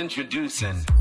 introducing.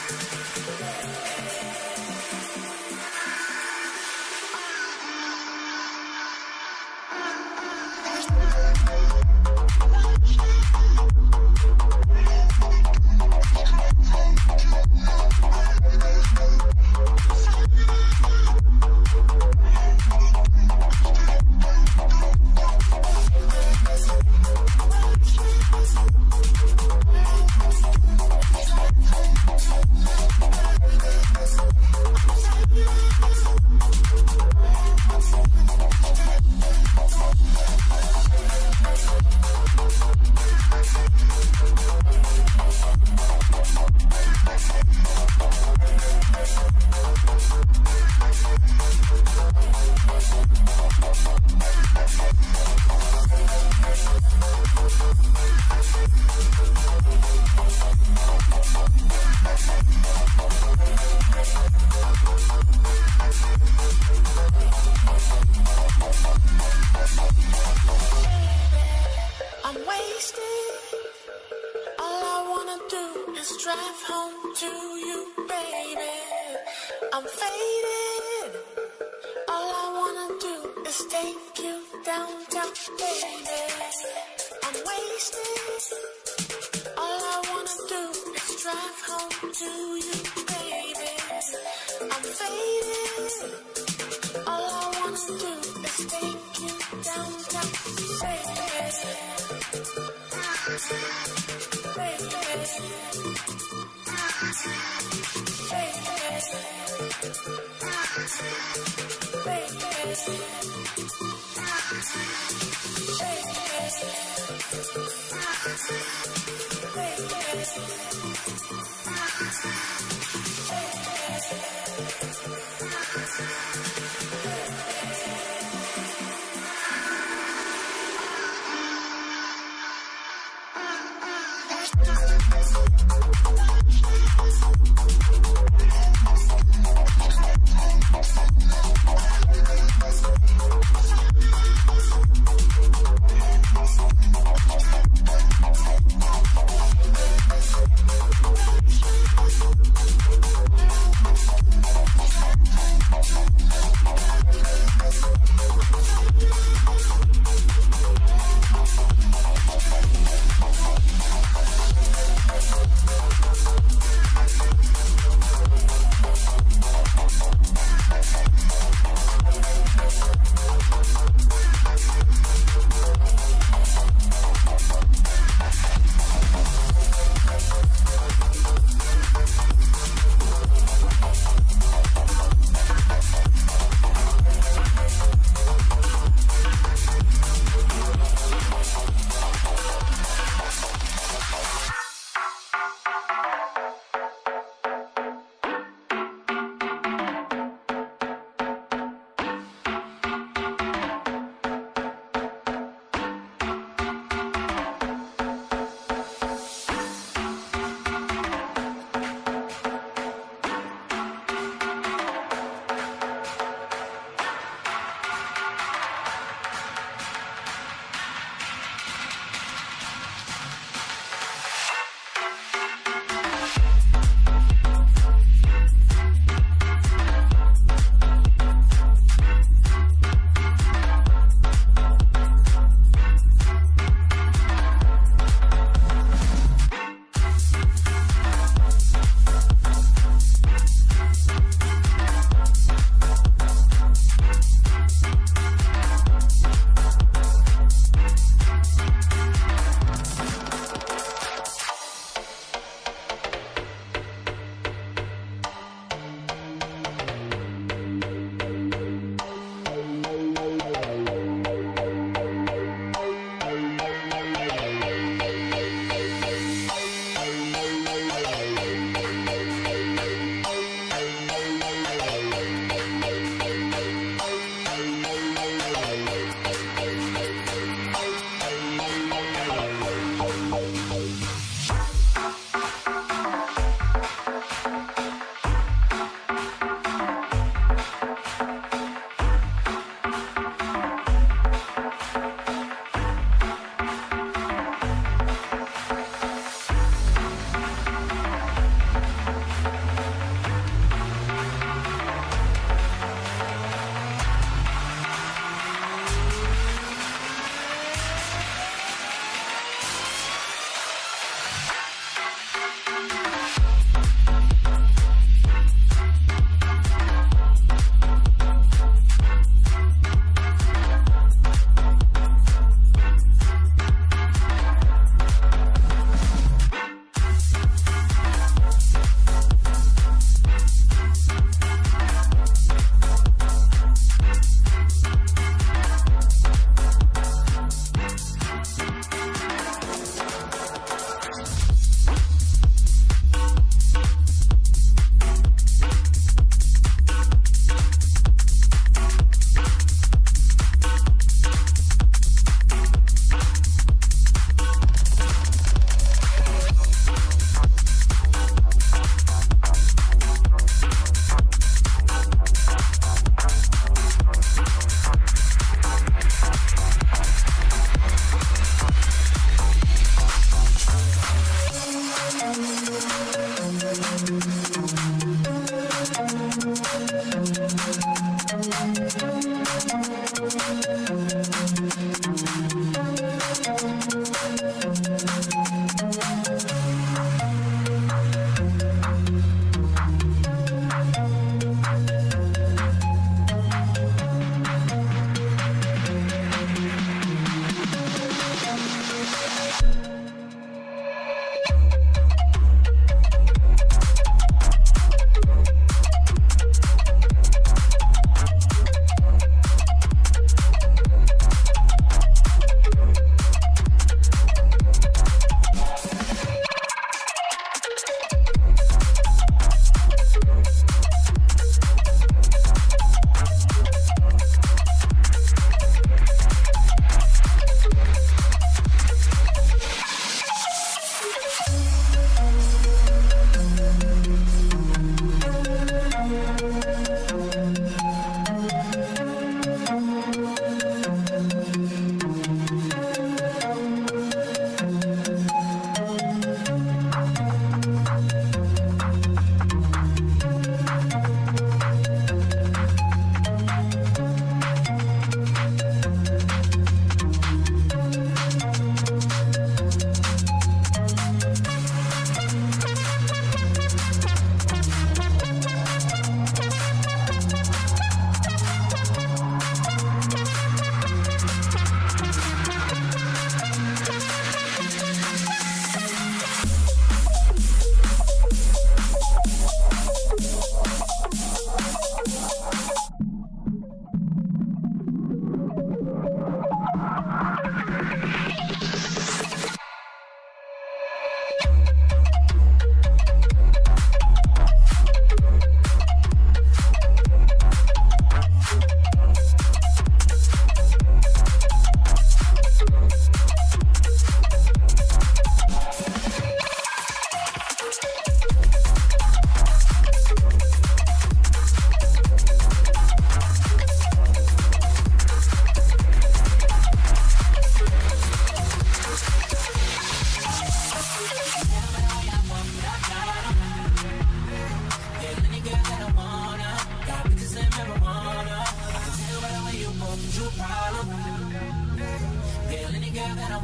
Yeah.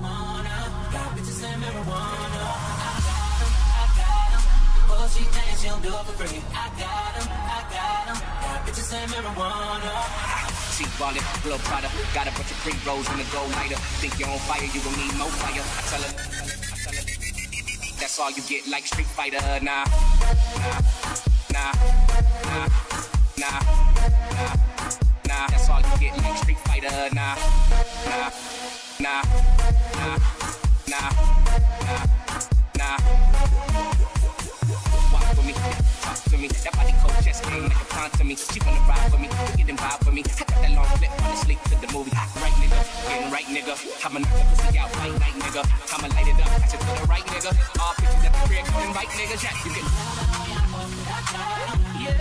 Wanna. Got bitches and marijuana. I got 'em, I got 'em. Before she dance, she don't do it for free. I got 'em, I got 'em. Got bitches and marijuana. See ballin', blow Prada, got a bunch of pre rolls in the gold lighter. Think you're on fire, you gon' need more fire. I tell her, I tell her, that's all you get like Street Fighter. Nah, nah, nah, nah, nah, nah. That's all you get like Street Fighter. Nah, nah, nah, nah, nah, nah, nah. Me, talk to me. That body like a to me. She wanna me, get me. I got that long flip sleep to the movie. Right nigga, getting right nigga. Pussy out, night nigga. Light it up, the right nigga. All at the crib, nigga. Yeah, you.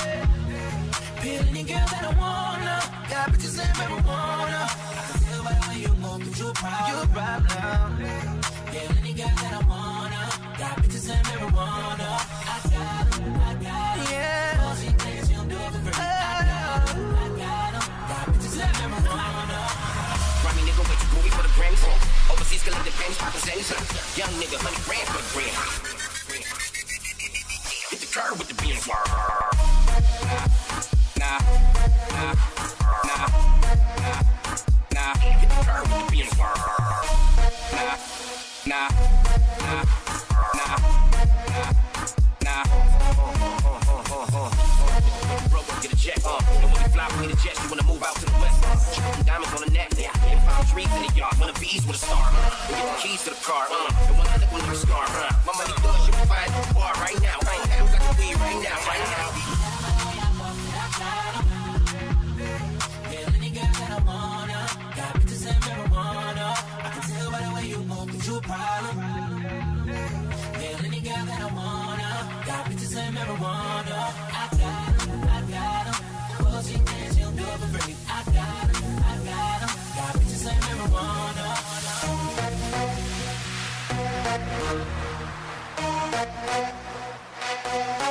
Feel any girl that I wanna. Got bitches and marijuana. I can tell by the way you move that you a problem. You a problem. Feel any girl that I wanna. Got bitches and marijuana. I got I got. Yeah. All she thinks she don't for free. I got I got bitches and marijuana. Nigga, wait, you movie for the? Overseas collective Grammys, poppin' Zennies. Young nigga, hundred grand for the grand. Hit the curb with the beans. Nah, nah, nah. Nah, nah, nah, nah. Bro, get a check. Uh, and when fly, a jet. You wanna move out to the west? Uh, diamonds on the neck, yeah. Palm trees in the yard. Bees a star. Uh, get the keys to the car. Uh, and when I look, when you scar. Uh, my money good, you can find the right now. Right now, got the weed right now, right now. Problem. Any girl that I wanna. Got bitches and marijuana. I got 'em, I got 'em. Well, she dance, it for free. I got 'em, I got 'em. Got bitches and marijuana. Controller,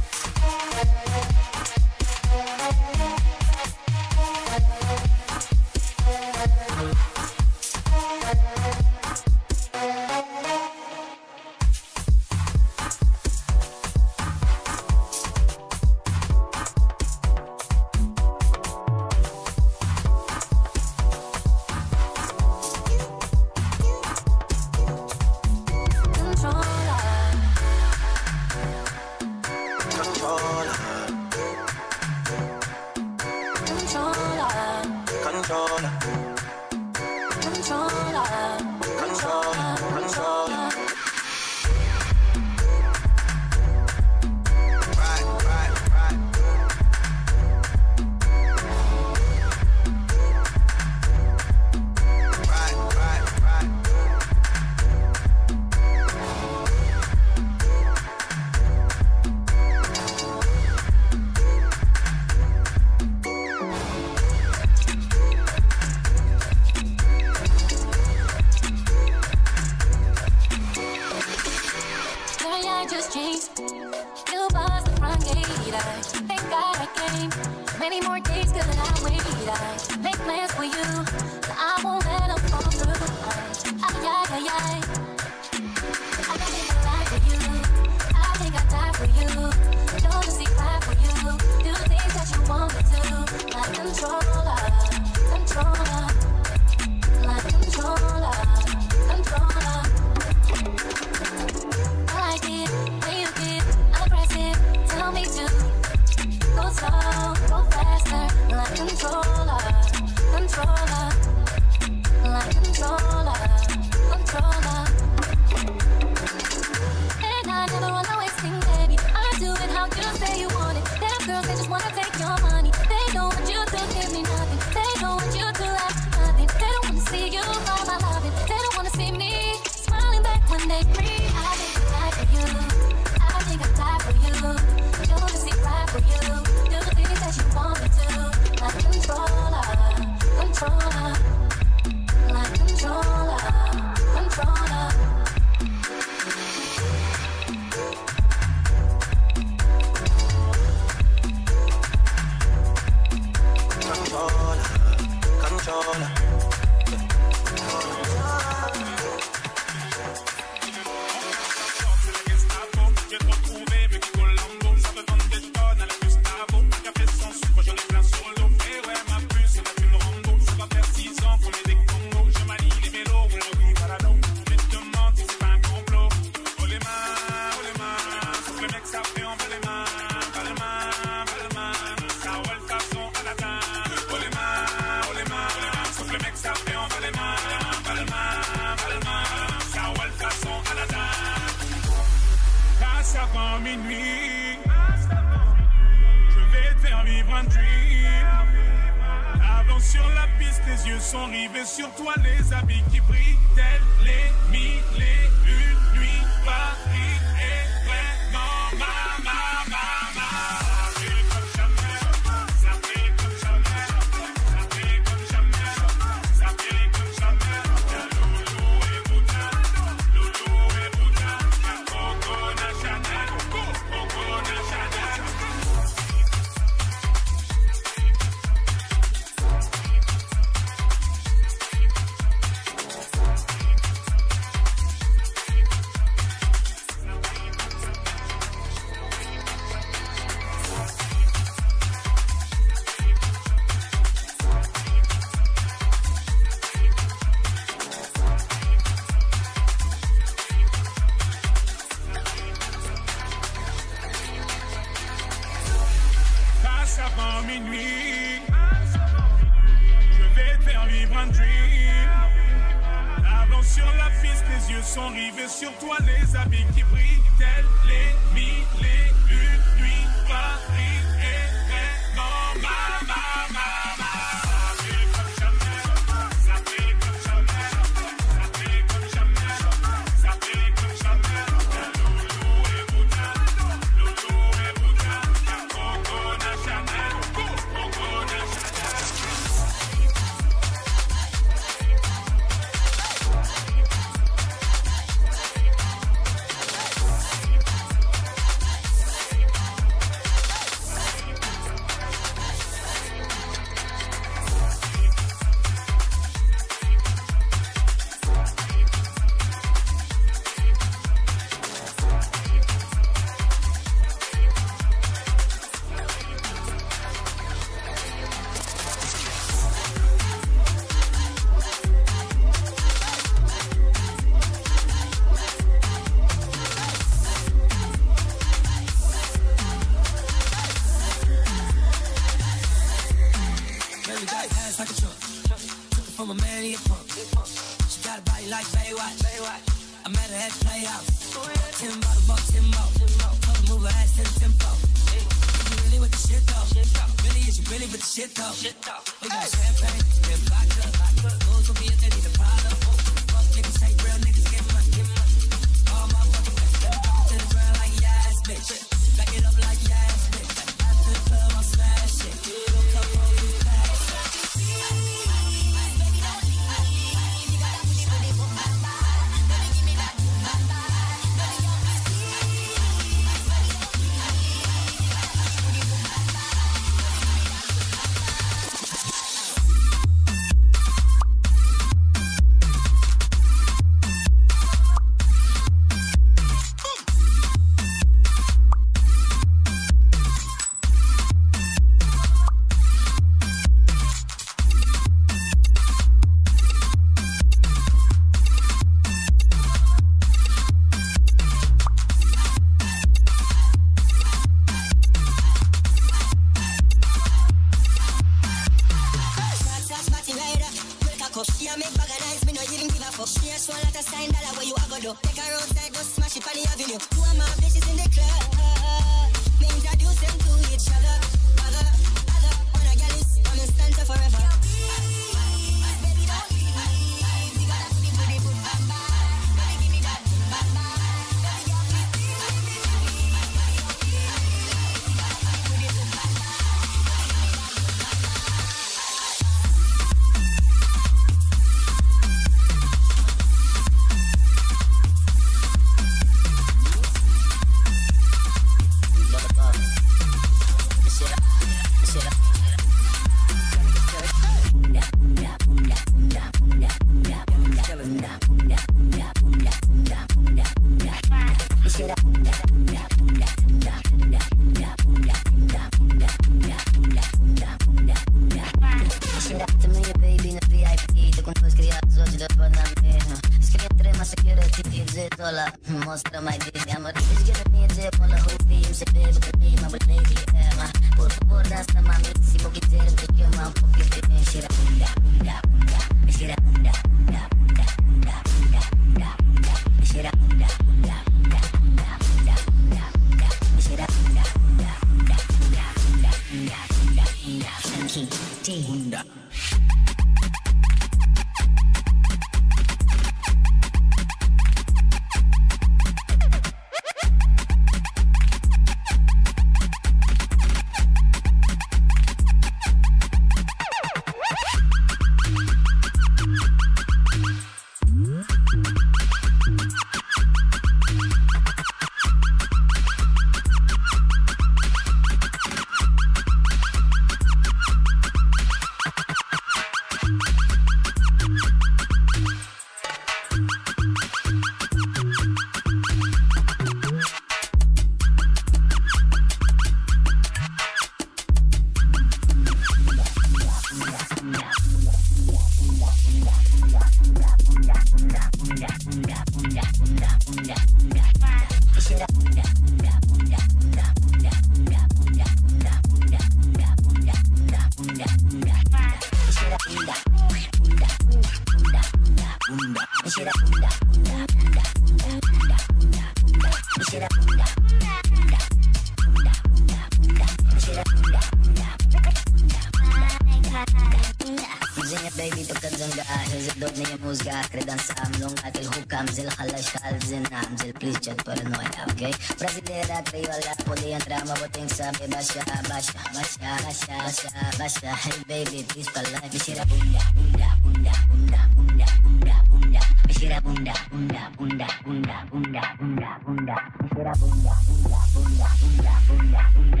vals in arms, il please chat paranoia, okay? Brasileira, criolla, poliandrama, boting sabi, basha, basha, basha, basha, basha, basha, hey baby, please pa Me bishira bunda, bunda, bunda, bunda, bunda, bunda, bunda, bishira bunda, bunda, bunda, bunda, bunda, bunda, bunda, bishira bunda, bunda, bunda, bunda, bunda, bunda,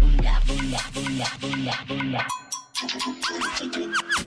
bunda, bunda, bunda, bunda, bunda, bunda.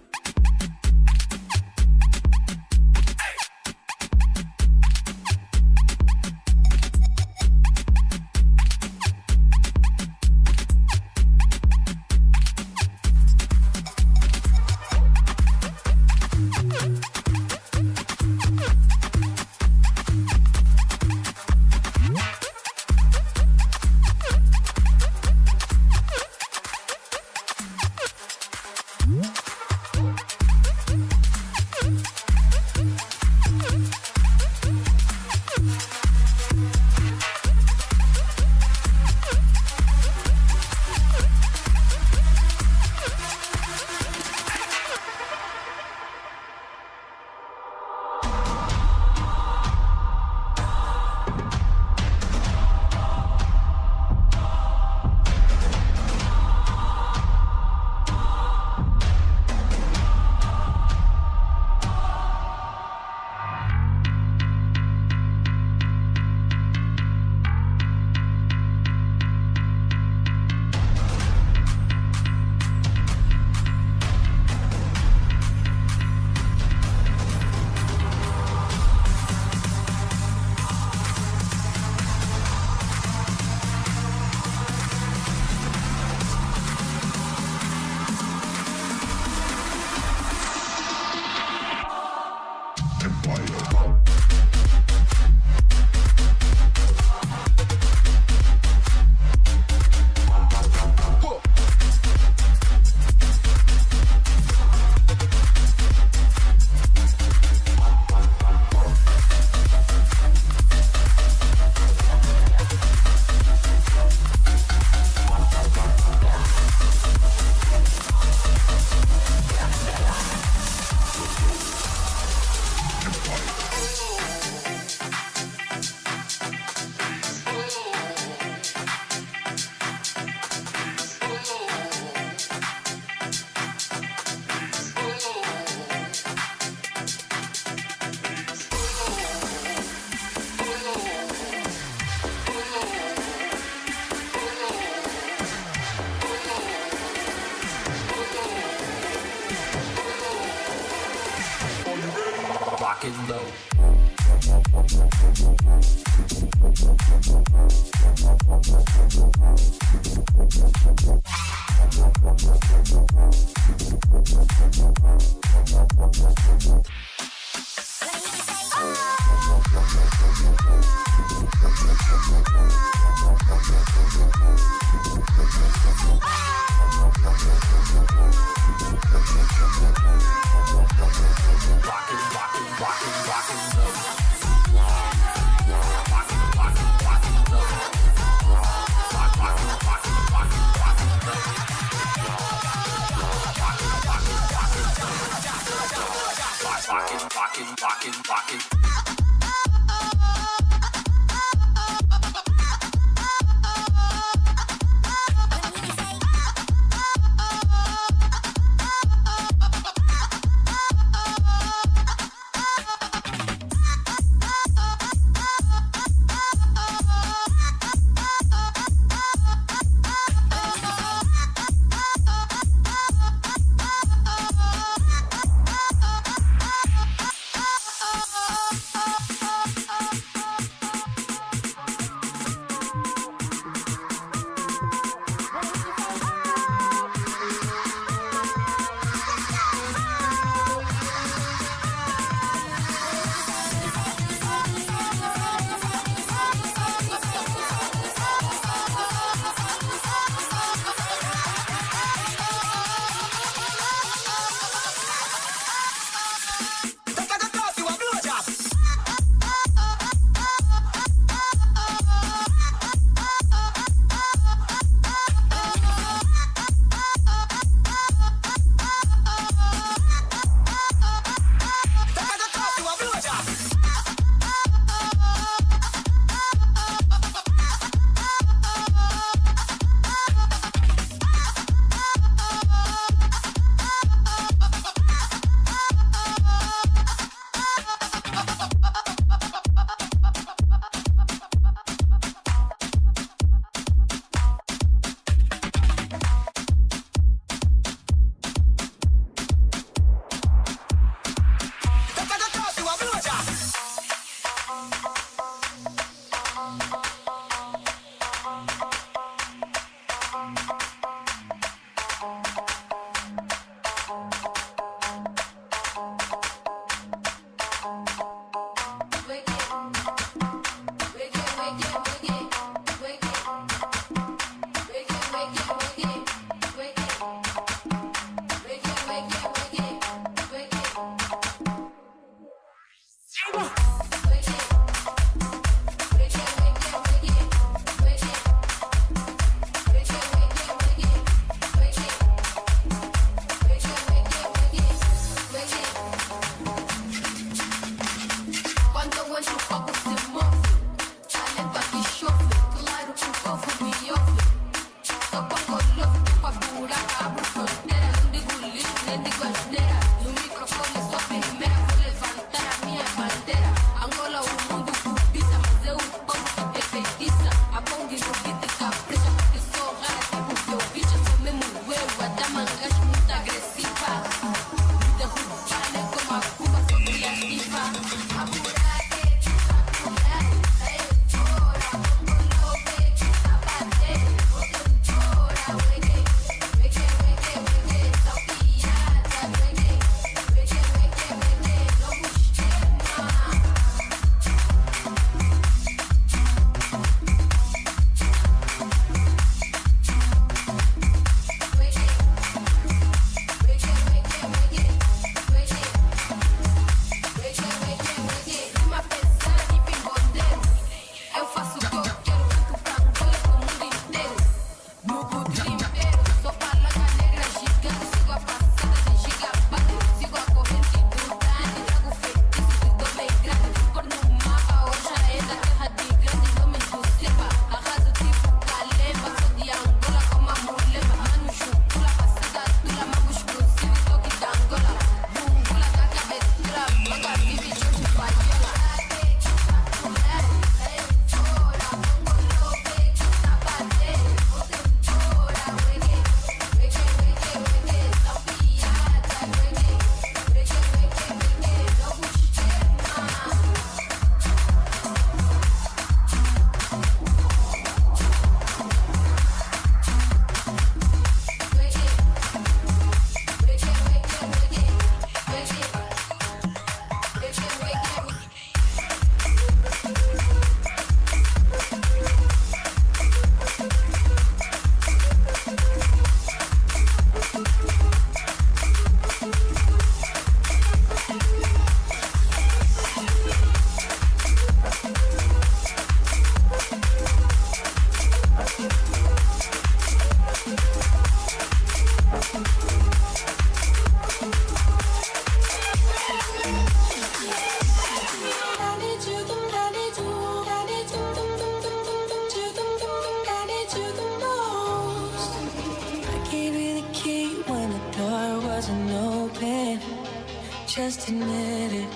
Admit it.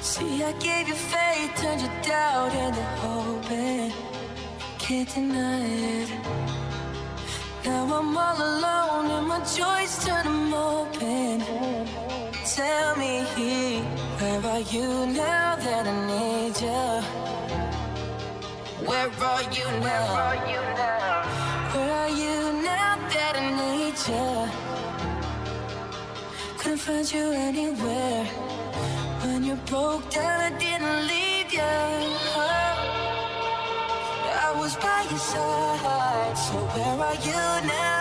See, I gave you faith, turned your doubt into hope. And can't deny it. Now I'm all alone and my joys turn them open. Tell me, where are you now that I need you? Where are you now? Where are you now that I need you? Find you anywhere. When you broke down, I didn't leave you. I was by your side. So where are you now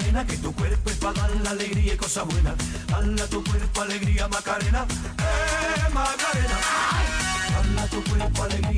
Que tu cuerpo es para dar la alegría y cosas buenas. Dala tu cuerpo alegría, Macarena, eh, Macarena. Tu cuerpo alegría.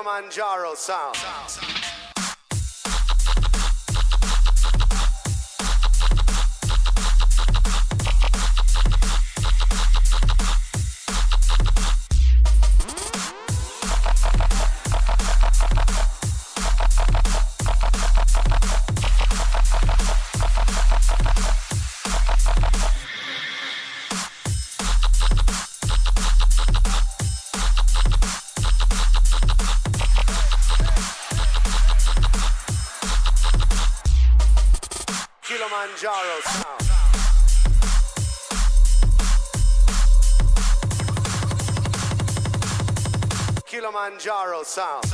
Kilimanjaro sound. Kilimanjaro sound.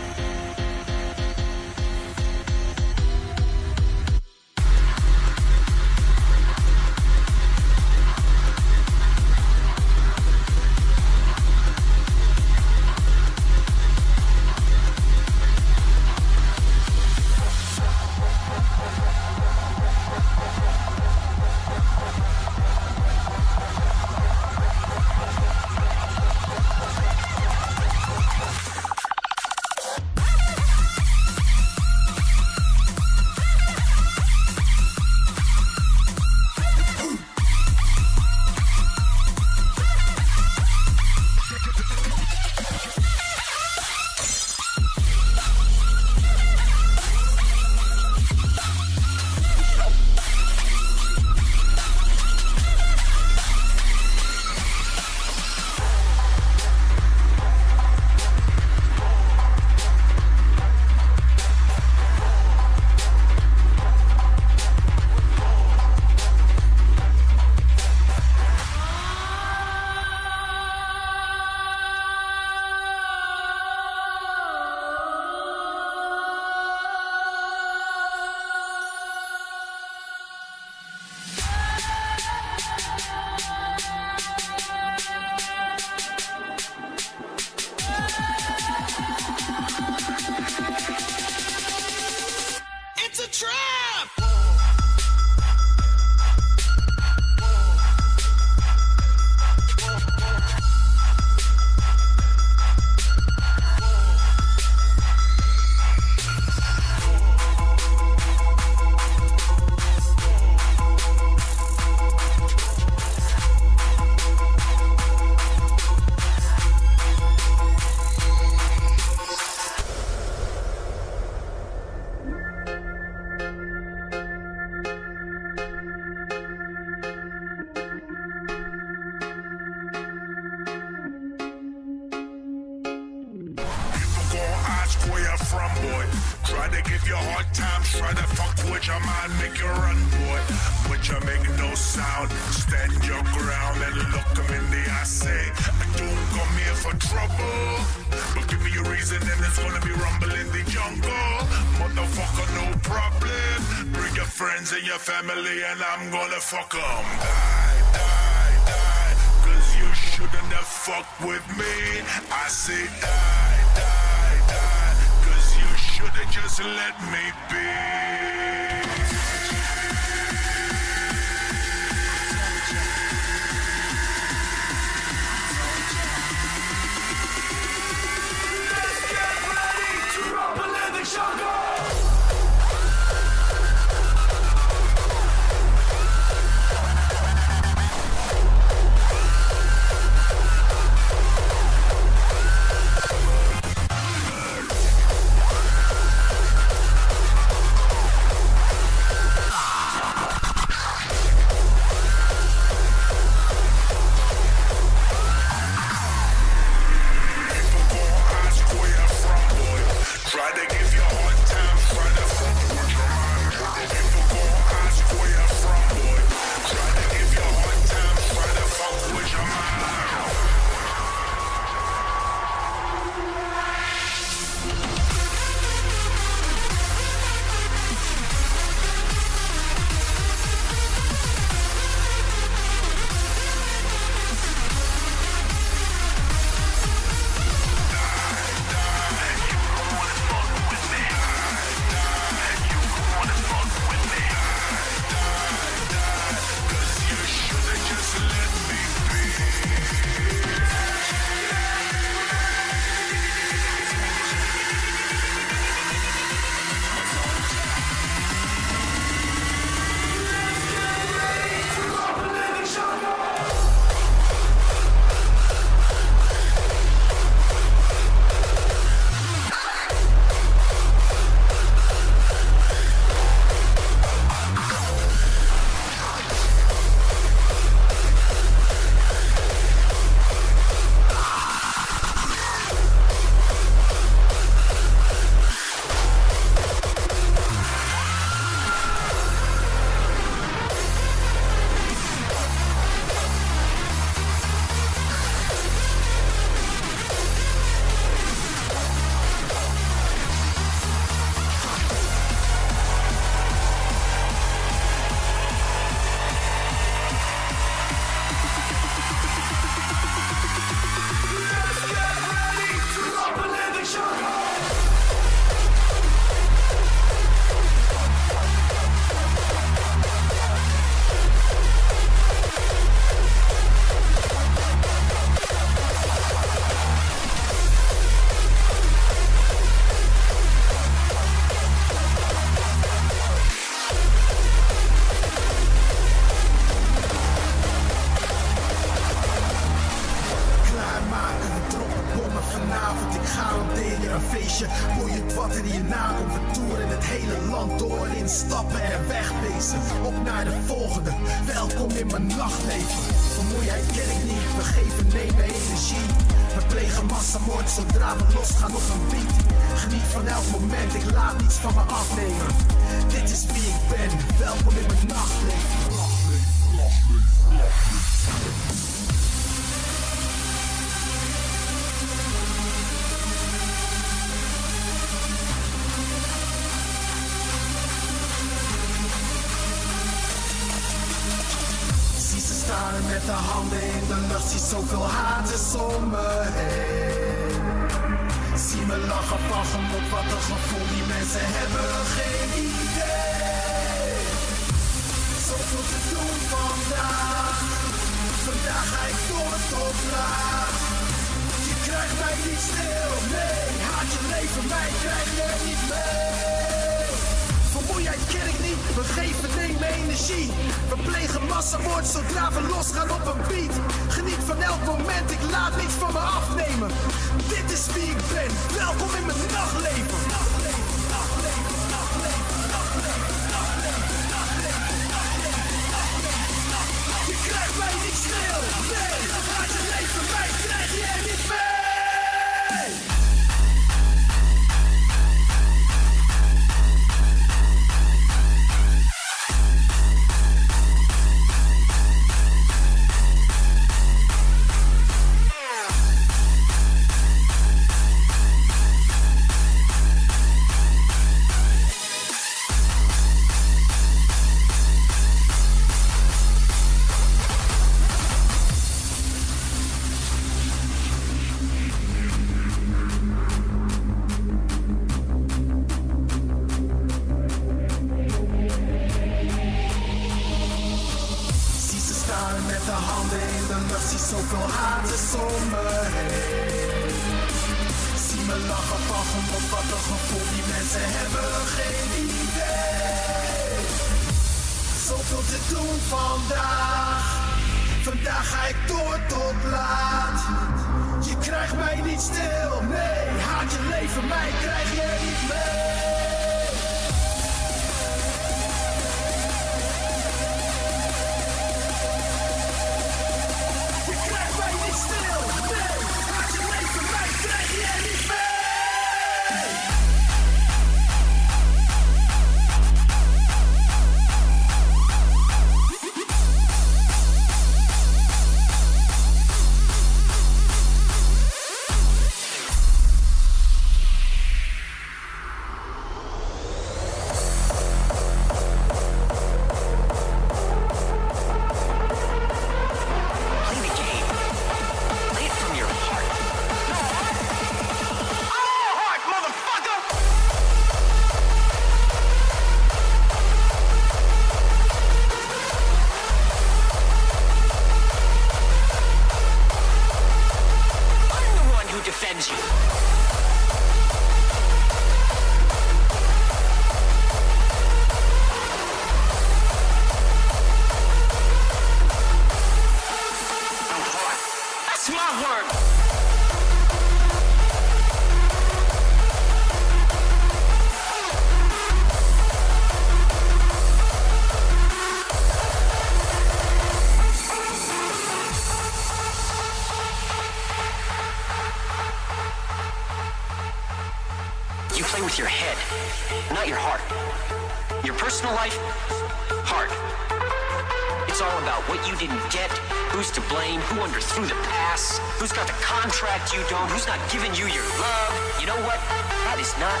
didn't get, who's to blame, who underthrew the pass, who's got the contract you don't, who's not giving you your love. You know what? That is not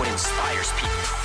what inspires people.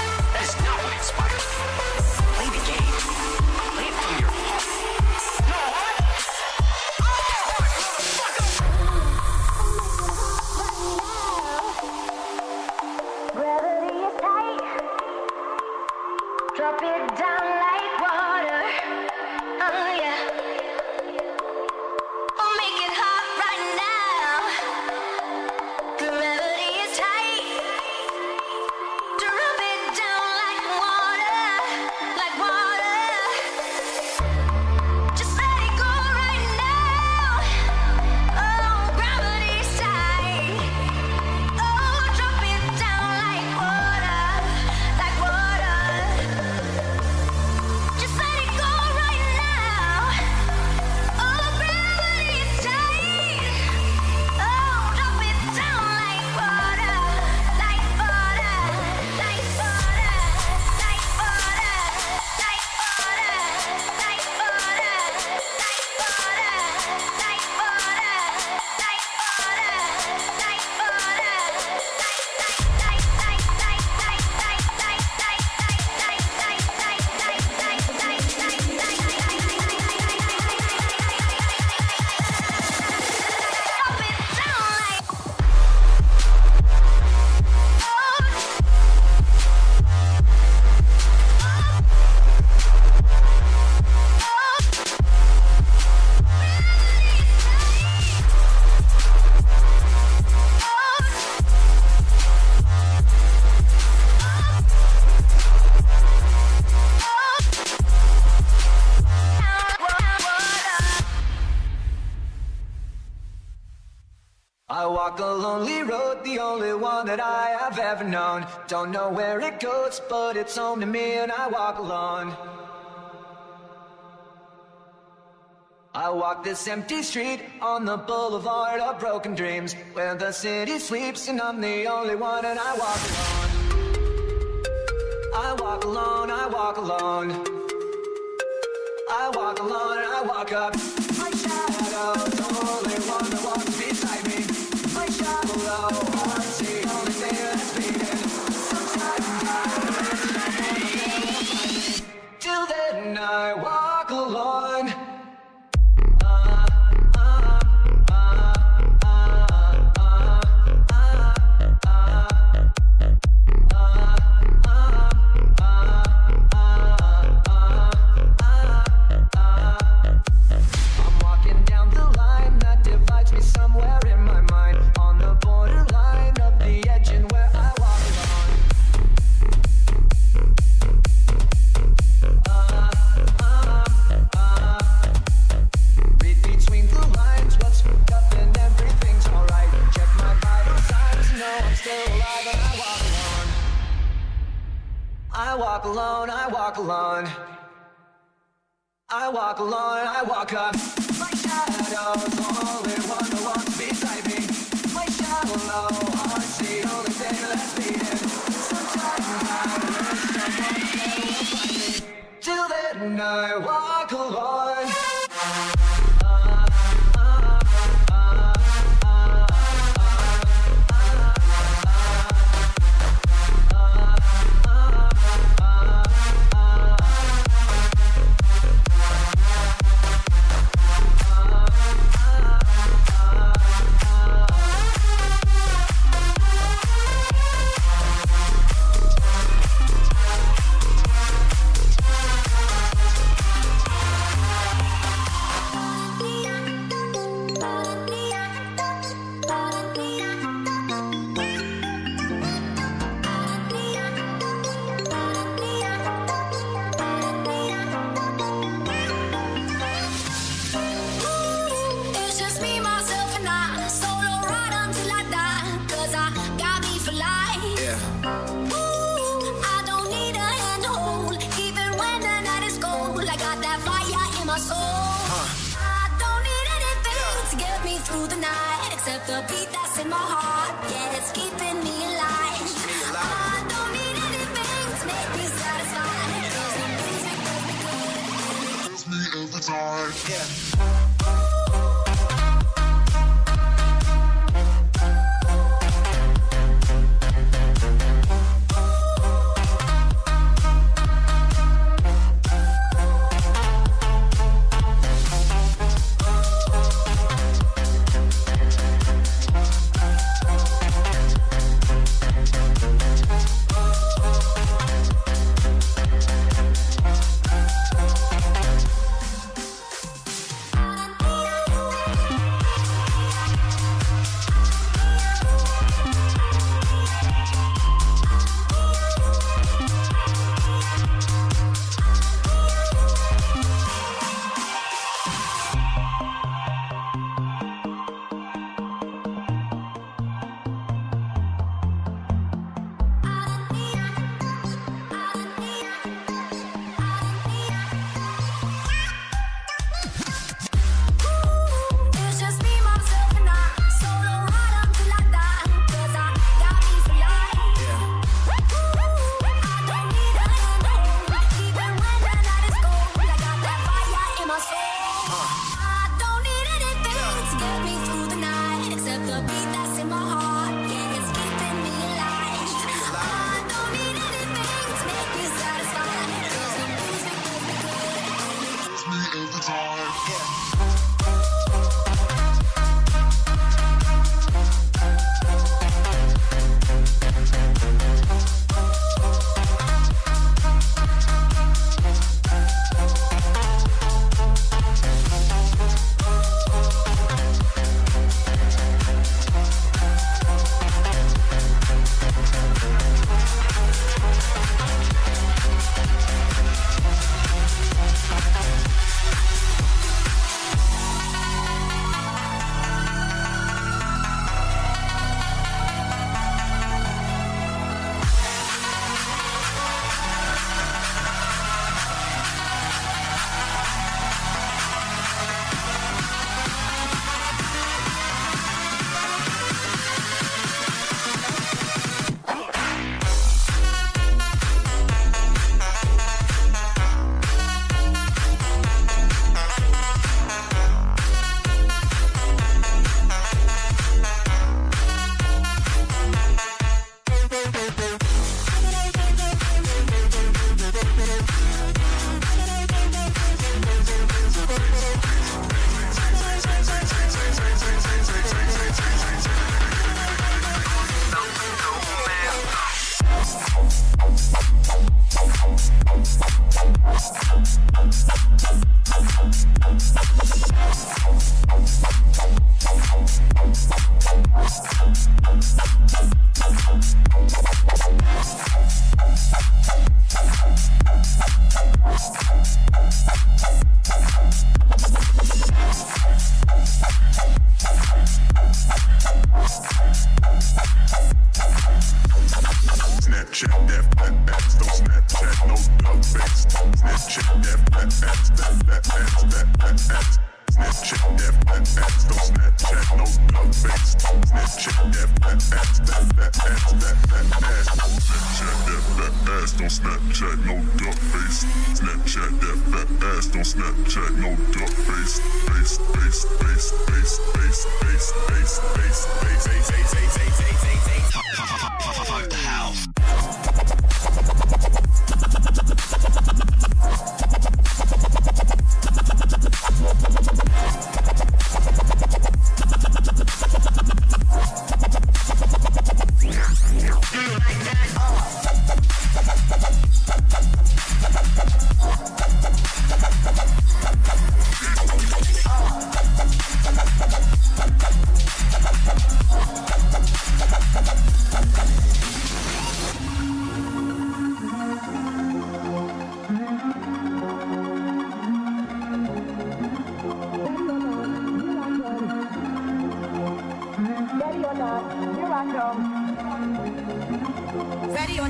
Don't know where it goes, but it's home to me and I walk alone. I walk this empty street on the boulevard of broken dreams where the city sleeps and I'm the only one and I walk alone. I walk alone, I walk alone. I walk alone and I walk up. My shadow's the only one that walks beside me. My shadow, I'm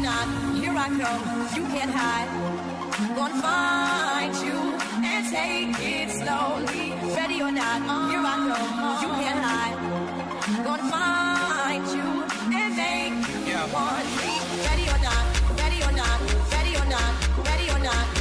not. Here I come, you can't hide. Gonna find you and take it slowly. Ready or not, here I come, you can't hide. Gonna find you and make you want me. Ready or not, ready or not, ready or not, ready or not.